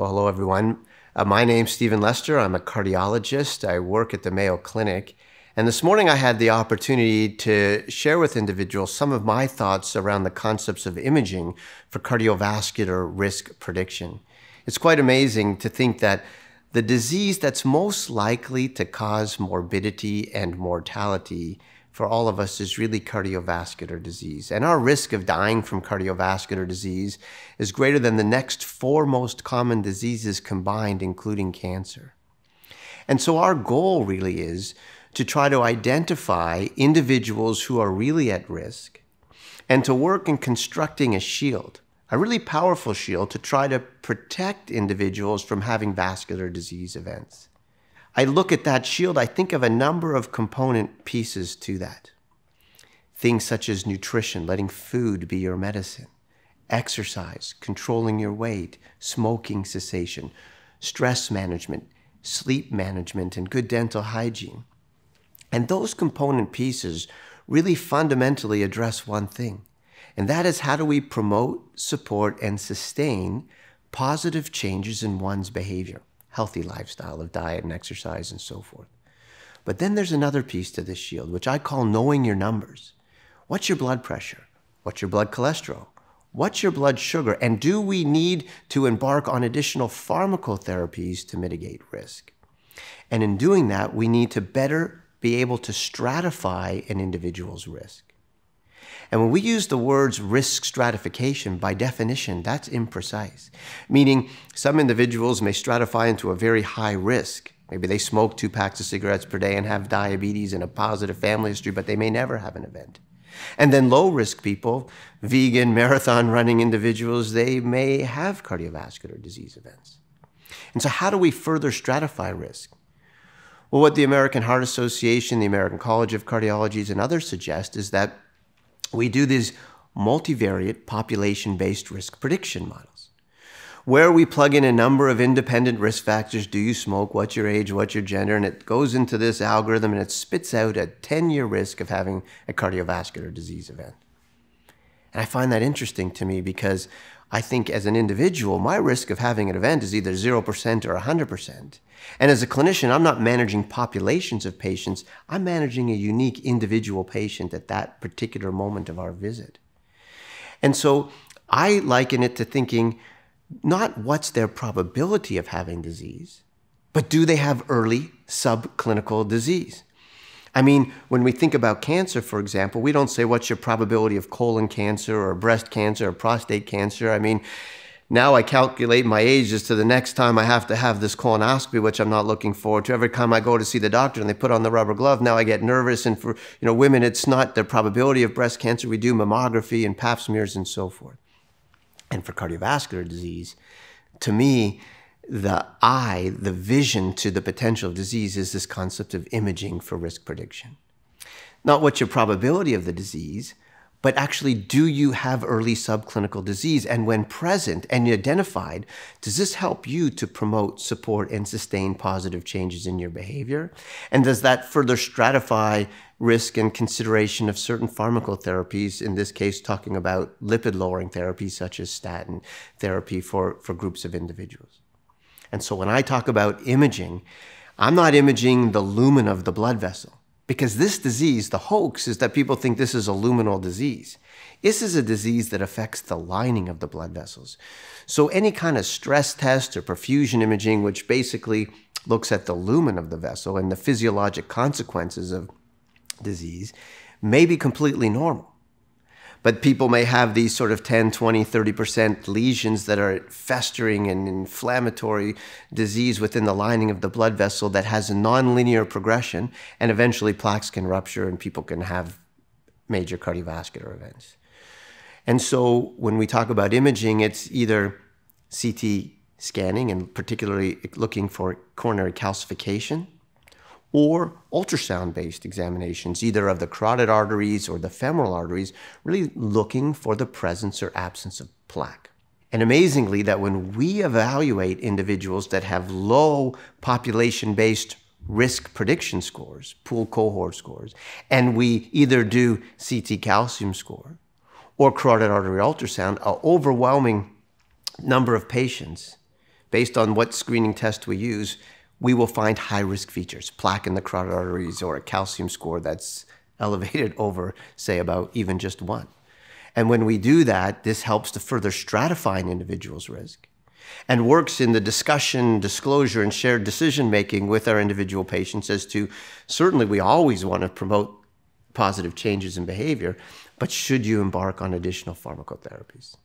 Well, hello, everyone. Uh, my name's Steven Lester. I'm a cardiologist. I work at the Mayo Clinic. And this morning I had the opportunity to share with individuals some of my thoughts around the concepts of imaging for cardiovascular risk prediction. It's quite amazing to think that the disease that's most likely to cause morbidity and mortality for all of us is really cardiovascular disease. And our risk of dying from cardiovascular disease is greater than the next four most common diseases combined, including cancer. And so our goal really is to try to identify individuals who are really at risk and to work in constructing a shield, a really powerful shield to try to protect individuals from having vascular disease events. I look at that shield, I think of a number of component pieces to that. Things such as nutrition, letting food be your medicine, exercise, controlling your weight, smoking cessation, stress management, sleep management, and good dental hygiene. And those component pieces really fundamentally address one thing, and that is how do we promote, support, and sustain positive changes in one's behavior, healthy lifestyle of diet and exercise and so forth. But then there's another piece to this shield, which I call knowing your numbers. What's your blood pressure? What's your blood cholesterol? What's your blood sugar? And do we need to embark on additional pharmacotherapies to mitigate risk? And in doing that, we need to better be able to stratify an individual's risk. And when we use the words risk stratification, by definition, that's imprecise, meaning some individuals may stratify into a very high risk. Maybe they smoke two packs of cigarettes per day and have diabetes and a positive family history, but they may never have an event. And then low risk people, vegan, marathon running individuals, they may have cardiovascular disease events. And so, how do we further stratify risk? Well, what the American Heart Association, the American College of Cardiologists, and others suggest is that we do these multivariate population based risk prediction models where we plug in a number of independent risk factors. Do you smoke? What's your age? What's your gender? And it goes into this algorithm and it spits out a 10 year risk of having a cardiovascular disease event. And I find that interesting to me because I think as an individual, my risk of having an event is either 0% or 100%. And as a clinician, I'm not managing populations of patients, I'm managing a unique individual patient at that particular moment of our visit. And so I liken it to thinking not what's their probability of having disease, but do they have early subclinical disease? I mean, when we think about cancer, for example, we don't say what's your probability of colon cancer or breast cancer or prostate cancer. I mean, now I calculate my age as to the next time I have to have this colonoscopy, which I'm not looking forward to. Every time I go to see the doctor and they put on the rubber glove, now I get nervous. And for you know women, it's not the probability of breast cancer. We do mammography and pap smears and so forth. And for cardiovascular disease, to me, the eye, the vision to the potential of disease is this concept of imaging for risk prediction. Not what's your probability of the disease, but actually, do you have early subclinical disease? And when present and identified, does this help you to promote, support, and sustain positive changes in your behavior? And does that further stratify risk and consideration of certain pharmacotherapies, in this case, talking about lipid lowering therapies such as statin therapy for, for groups of individuals? And so when I talk about imaging, I'm not imaging the lumen of the blood vessel. Because this disease, the hoax is that people think this is a luminal disease. This is a disease that affects the lining of the blood vessels. So any kind of stress test or perfusion imaging, which basically looks at the lumen of the vessel and the physiologic consequences of disease, may be completely normal. But people may have these sort of 10, 20, 30% lesions that are festering and inflammatory disease within the lining of the blood vessel that has a nonlinear progression, and eventually plaques can rupture and people can have major cardiovascular events. And so when we talk about imaging, it's either CT scanning and particularly looking for coronary calcification or ultrasound based examinations, either of the carotid arteries or the femoral arteries, really looking for the presence or absence of plaque. And amazingly, that when we evaluate individuals that have low population based risk prediction scores, pool cohort scores, and we either do CT calcium score or carotid artery ultrasound, an overwhelming number of patients based on what screening test we use, we will find high risk features, plaque in the carotid arteries or a calcium score that's elevated over, say, about even just one. And when we do that, this helps to further stratify an individual's risk and works in the discussion, disclosure, and shared decision making with our individual patients as to certainly we always want to promote positive changes in behavior, but should you embark on additional pharmacotherapies?